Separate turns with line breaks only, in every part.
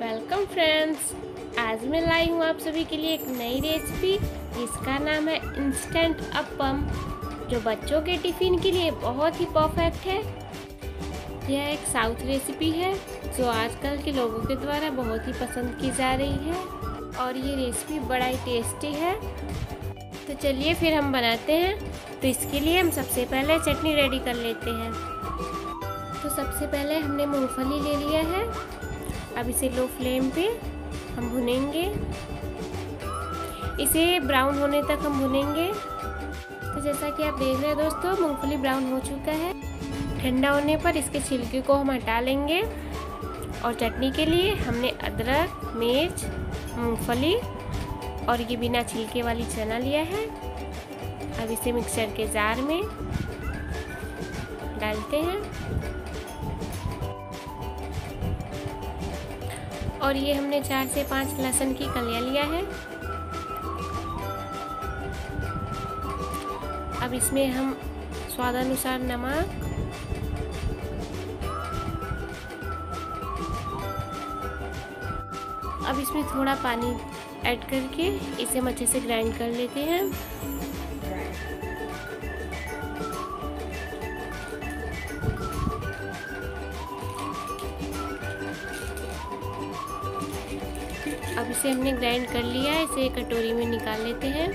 Welcome friends आज मैं लाई हूँ आप सभी के लिए एक नई रेसिपी जिसका नाम है इंस्टेंट अपम जो बच्चों के टिफ़िन के लिए बहुत ही परफेक्ट है। यह एक साउथ रेसिपी है, जो आजकल के लोगों के द्वारा बहुत ही पसंद की जा रही है। और ये रेसिपी बड़ा ही टेस्टी है। तो चलिए फिर हम बनाते हैं। तो इसके लिए हम सबसे पहले चटनी रेडी कर लेते हैं। तो सबसे पहले हमने मूंगफली ले लिया है। अब इसे लो फ्लेम पे हम भुनेंगे। इसे ब्राउन होने तक हम भुनेंगे। तो जैसा कि आप देख रहे हैं दोस्तों, मूंगफली ब्राउन हो चुका है। ठंडा होने पर इसके छिलके को हम हटा लेंगे। और चटनी के लिए हमने अदरक, मिर्च, मूंगफली और ये बिना छिलके वाली चना लिया है। अब इसे मिक्सर के जार में डालते हैं। और ये हमने चार से पाँच लहसुन की कलियाँ लिया है। अब इसमें हम स्वादानुसार नमक, अब इसमें थोड़ा पानी ऐड करके इसे हम अच्छे से ग्राइंड कर लेते हैं। अब इसे हमने ग्राइंड कर लिया है, इसे कटोरी में निकाल लेते हैं।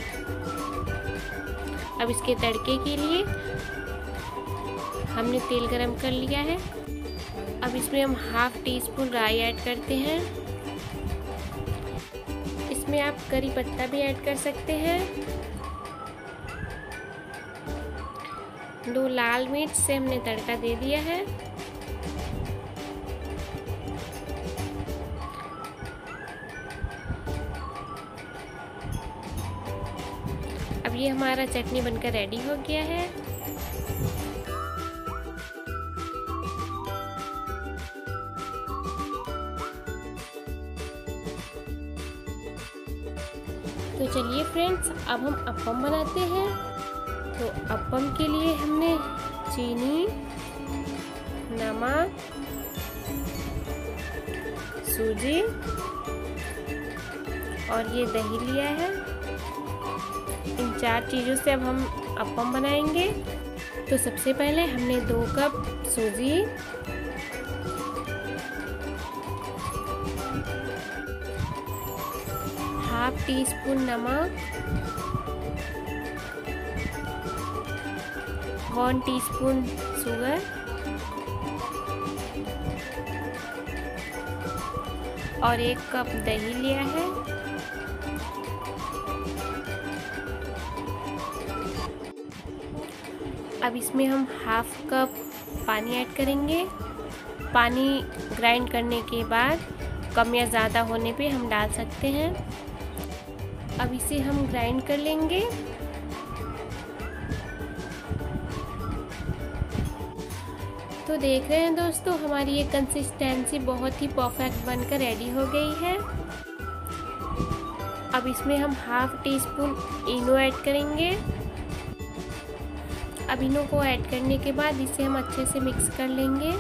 अब इसके तड़के के लिए हमने तेल गरम कर लिया है। अब इसमें हम हाफ़ टी स्पून राई ऐड करते हैं। इसमें आप करी पत्ता भी ऐड कर सकते हैं। दो लाल मिर्च से हमने तड़का दे दिया है। ये हमारा चटनी बनकर रेडी हो गया है। तो चलिए फ्रेंड्स अब हम अपम बनाते हैं। तो अपम के लिए हमने चीनी, नमक, सूजी और ये दही लिया है। इन चार चीज़ों से अब हम अपम बनाएँगे। तो सबसे पहले हमने दो कप सूजी, हाफ़ टी स्पून नमक, वन टी स्पून शुगर, और एक कप दही लिया है। अब इसमें हम हाफ़ कप पानी ऐड करेंगे। पानी ग्राइंड करने के बाद कम या ज़्यादा होने पे हम डाल सकते हैं। अब इसे हम ग्राइंड कर लेंगे। तो देख रहे हैं दोस्तों, हमारी ये कंसिस्टेंसी बहुत ही परफेक्ट बनकर रेडी हो गई है। अब इसमें हम half teaspoon Eno add करेंगे। अब इनो को ऐड करने के बाद इसे हम अच्छे से मिक्स कर लेंगे।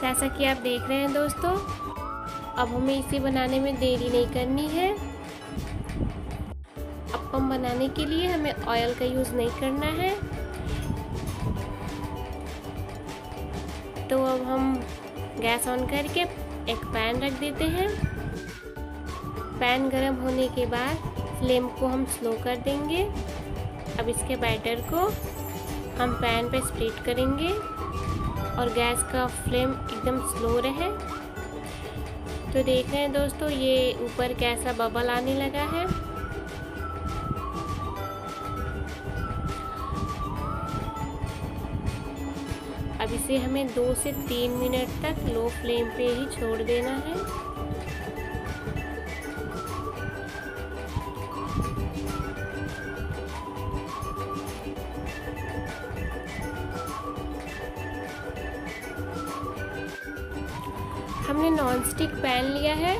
जैसा कि आप देख रहे हैं दोस्तों, अब हमें इसे बनाने में देरी नहीं करनी है। अपम बनाने के लिए हमें ऑयल का यूज़ नहीं करना है। तो अब हम गैस ऑन करके एक पैन रख देते हैं। पैन गरम होने के बाद फ्लेम को हम स्लो कर देंगे। अब इसके बैटर को हम पैन पे स्प्लिट करेंगे और गैस का फ्लेम एकदम स्लो रहे। तो देख रहे हैं दोस्तों, ये ऊपर कैसा बबल आने लगा है। अब इसे हमें दो से तीन मिनट तक लो फ्लेम पे ही छोड़ देना है। हमने नॉन स्टिक पैन लिया है।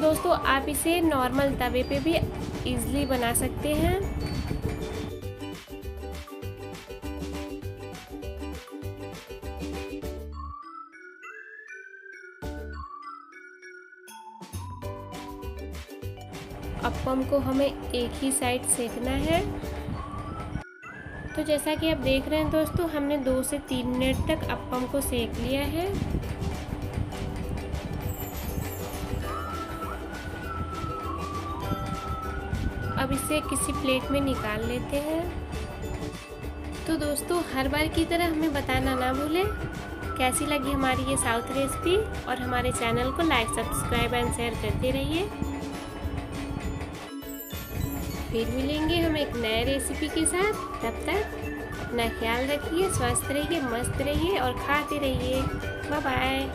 दोस्तों, आप इसे नॉर्मल तवे पे भी इजली बना सकते हैं। अपम को हमें एक ही साइड सेकना है। तो जैसा कि आप देख रहे हैं दोस्तों, हमने दो से तीन मिनट तक अपम को सेक लिया है। अब इसे किसी प्लेट में निकाल लेते हैं। तो दोस्तों, हर बार की तरह हमें बताना ना भूलें। कैसी लगी हमारी ये साउथ रेसिपी? और हमारे चैनल को लाइक, सब्सक्राइब एंड शेयर करते रहिए। फिर मिलेंगे हम एक नए रेसिपी के साथ। तब तक अपना ख्याल रखिए, स्वस्थ रहिए, मस्त रहिए और खाते रहिए। Bye bye